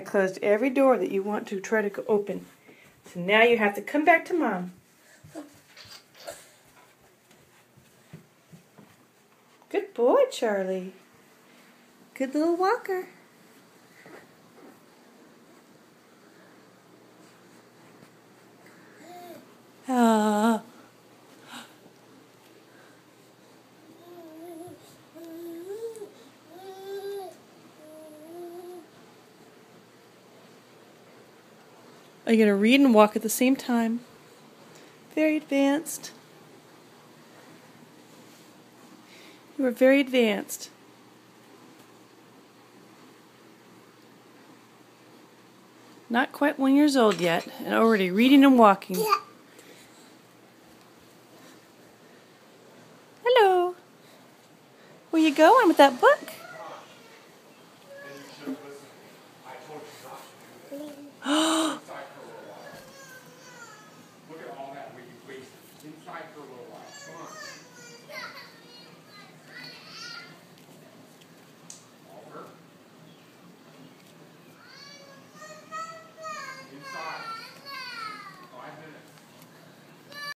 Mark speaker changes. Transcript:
Speaker 1: closed every door that you want to try to open. So now you have to come back to mom. Good boy, Charlie. Good little walker. Are you going to read and walk at the same time? Very advanced. You are very advanced. Not quite one years old yet, and already reading and walking. Yeah. Hello. Where you going with that book?
Speaker 2: Inside for a little while.